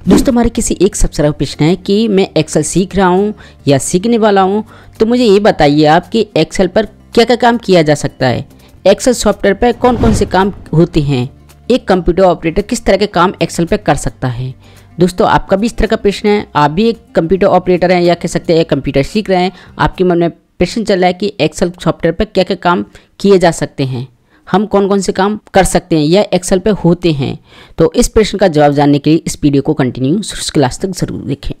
दोस्तों, हमारे किसी एक सब्सक्राइबर प्रश्न है कि मैं एक्सेल सीख रहा हूँ या सीखने वाला हूँ तो मुझे ये बताइए आप कि एक्सेल पर क्या क्या काम किया जा सकता है? एक्सेल सॉफ्टवेयर पर कौन कौन से काम होते हैं? एक कंप्यूटर ऑपरेटर किस तरह के काम एक्सेल पर कर सकता है? दोस्तों, आपका भी इस तरह का प्रश्न है। आप भी एक कंप्यूटर ऑपरेटर हैं या कह सकते हैं कंप्यूटर सीख रहे हैं। आपके मन में प्रश्न चल रहा है कि एक्सेल सॉफ्टवेयर पर क्या क्या काम किए जा सकते हैं। हम कौन कौन से काम कर सकते हैं या एक्सेल पे होते हैं? तो इस प्रश्न का जवाब जानने के लिए इस वीडियो को कंटिन्यू क्लास तक ज़रूर देखें।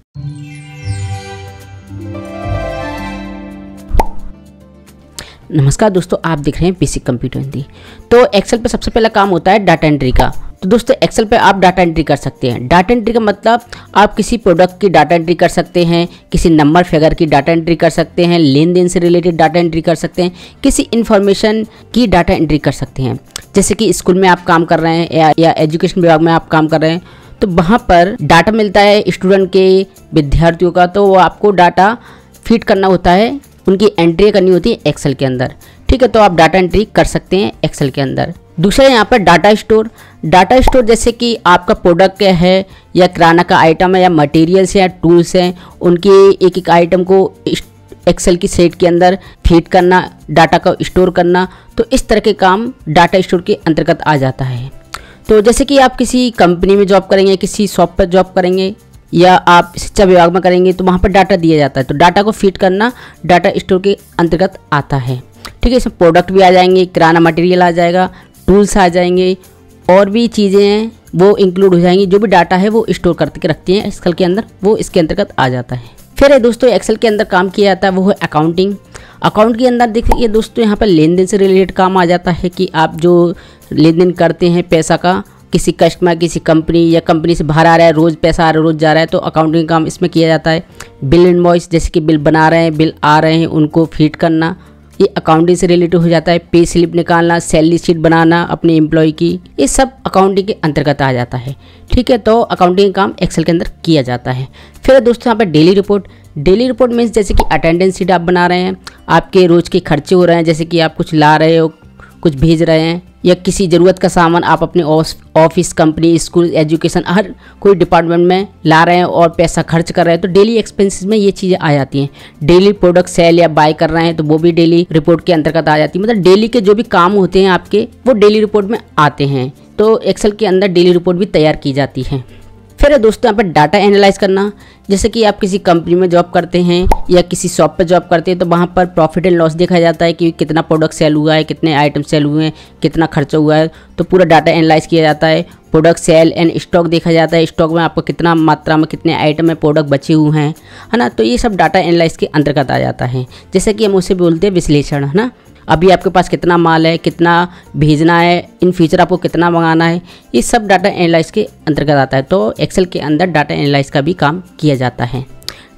नमस्कार दोस्तों, आप देख रहे हैं बेसिक कंप्यूटर हिंदी तो एक्सेल पे सबसे पहला काम होता है डाटा एंट्री का। तो दोस्तों एक्सेल पे आप डाटा एंट्री कर सकते हैं। डाटा एंट्री का मतलब आप किसी प्रोडक्ट की डाटा एंट्री कर सकते हैं किसी नंबर फिगर की डाटा एंट्री कर सकते हैं लेन देन से रिलेटेड डाटा एंट्री कर सकते हैं किसी इन्फॉर्मेशन की डाटा एंट्री कर सकते हैं। जैसे कि स्कूल में आप काम कर रहे हैं या, या एजुकेशन विभाग में आप काम कर रहे हैं तो वहाँ पर डाटा मिलता है स्टूडेंट के विद्यार्थियों का तो वो आपको डाटा फ़ीड करना होता है उनकी एंट्री करनी होती है एक्सेल के अंदर। ठीक है तो आप डाटा एंट्री कर सकते हैं एक्सेल के अंदर। दूसरा यहाँ पर डाटा स्टोर डाटा स्टोर जैसे कि आपका प्रोडक्ट है, या किराना का आइटम है, या मटेरियल्स या टूल्स हैं, उनके एक एक आइटम को एक्सेल की सेट के अंदर फ़ीड करना डाटा का स्टोर करना तो इस तरह के काम डाटा स्टोर के अंतर्गत आ जाता है। तो जैसे कि आप किसी कंपनी में जॉब करेंगे, किसी शॉप पर जॉब करेंगे, या आप शिक्षा विभाग में करेंगे तो वहाँ पर डाटा दिया जाता है। तो डाटा को फ़ीड करना डाटा स्टोर के अंतर्गत आता है। ठीक है, इसमें प्रोडक्ट भी आ जाएँगे, किराना मटेरियल आ जाएगा टूल्स आ जाएँगे, और भी चीज़ें हैं, वो इंक्लूड हो जाएँगी, जो भी डाटा है वो स्टोर करके रखती हैं एक्सेल के अंदर, वो इसके अंतर्गत आ जाता है। फिर है दोस्तों एक्सेल के अंदर काम किया जाता है, वो है अकाउंटिंग अकाउंट के अंदर देखिए दोस्तों, यहाँ पर लेन देन से रिलेटेड काम आ जाता है कि आप जो लेन देन करते हैं पैसा का, किसी कस्टमर किसी कंपनी या कंपनी से बाहर आ रहा है, रोज़ पैसा आ रहा है, रोज़ जा रहा है तो अकाउंटिंग काम इसमें किया जाता है। बिल इनवॉइस जैसे कि बिल बना रहे हैं बिल आ रहे हैं, उनको फ़ीड करना ये अकाउंटिंग से रिलेटेड हो जाता है पे स्लिप निकालना सैलरी शीट बनाना, अपने एम्प्लॉय की, ये सब अकाउंटिंग के अंतर्गत आ जाता है। ठीक है तो अकाउंटिंग काम एक्सेल के अंदर किया जाता है। फिर दोस्तों यहाँ पर daily report daily report means जैसे कि अटेंडेंस शीट आप बना रहे हैं, आपके रोज़ के खर्चे हो रहे हैं, जैसे कि आप कुछ ला रहे हो, कुछ भेज रहे हैं या किसी ज़रूरत का सामान आप अपने ऑफ़िस, कंपनी, स्कूल, एजुकेशन, हर कोई डिपार्टमेंट में ला रहे हैं और पैसा खर्च कर रहे हैं तो डेली एक्सपेंसेस में ये चीज़ें आ जाती हैं। डेली प्रोडक्ट सेल या बाय कर रहे हैं तो वो भी डेली रिपोर्ट के अंतर्गत आ जाती है। मतलब डेली के जो भी काम होते हैं आपके, वो डेली रिपोर्ट में आते हैं। तो एक्सेल के अंदर डेली रिपोर्ट भी तैयार की जाती है। फिर है दोस्तों, यहाँ पर डाटा एनालाइज करना। जैसे कि आप किसी कंपनी में जॉब करते हैं या किसी शॉप पर जॉब करते हैं तो वहाँ पर प्रॉफिट एंड लॉस देखा जाता है कि कितना प्रोडक्ट सेल हुआ है, कितने आइटम सेल हुए हैं, कितना खर्चा हुआ है। तो पूरा डाटा एनालाइज किया जाता है। प्रोडक्ट सेल एंड स्टॉक देखा जाता है। स्टॉक में आपको कितना मात्रा में कितने आइटम में प्रोडक्ट बचे हुए हैं, है ना? तो ये सब डाटा एनालाइज के अंतर्गत आ जाता है। जैसे कि हम उसे बोलते हैं विश्लेषण, है ना? अभी आपके पास कितना माल है, कितना भेजना है, इन फ्यूचर आपको कितना मंगाना है, ये सब डाटा एनालाइज के अंतर्गत आता है। तो एक्सेल के अंदर डाटा एनालाइज का भी काम किया जाता है।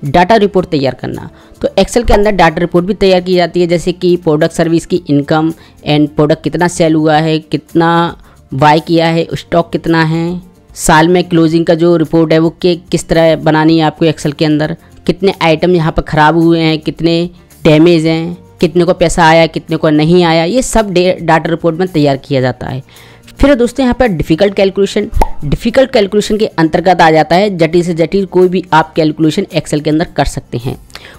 डाटा रिपोर्ट तैयार करना। तो एक्सेल के अंदर डाटा रिपोर्ट भी तैयार की जाती है, जैसे कि प्रोडक्ट सर्विस की इनकम एंड प्रोडक्ट कितना सेल हुआ है, कितना बाय किया है स्टॉक कितना है, साल में क्लोजिंग का जो रिपोर्ट है, वो कि, किस तरह बनानी है आपको एक्सेल के अंदर, कितने आइटम यहाँ पर ख़राब हुए हैं, कितने डैमेज हैं कितने को पैसा आया, कितने को नहीं आया, ये सब डाटा रिपोर्ट में तैयार किया जाता है। फिर दोस्तों यहाँ पर डिफ़िकल्ट कैलकुलेशन डिफ़िकल्ट कैलकुलेशन के अंतर्गत आ जाता है। जटिल से जटिल कोई भी आप कैलकुलेशन एक्सेल के अंदर कर सकते हैं।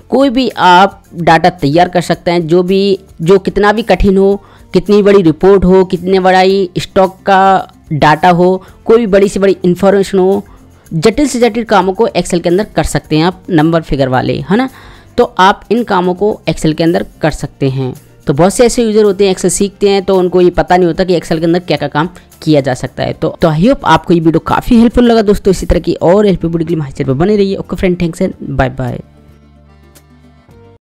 कोई भी आप डाटा तैयार कर सकते हैं, जो भी, जो कितना भी कठिन हो, कितनी बड़ी रिपोर्ट हो, कितने बड़ा ही स्टॉक का डाटा हो, कोई भी बड़ी से बड़ी इंफॉर्मेशन हो, जटिल से जटिल कामों को एक्सेल के अंदर कर सकते हैं आप नंबर फिगर वाले, है ना? तो आप इन कामों को एक्सेल के अंदर कर सकते हैं। तो बहुत से ऐसे यूज़र होते हैं एक्सेल सीखते हैं तो उनको ये पता नहीं होता कि एक्सेल के अंदर क्या क्या काम किया जा सकता है। तो तो आई होप आपको ये वीडियो काफ़ी हेल्पफुल लगा दोस्तों, इसी तरह की और हेल्पफुल वीडियो के लिए हमारे चैनल पर बने रहिए। Okay friend thanks and bye bye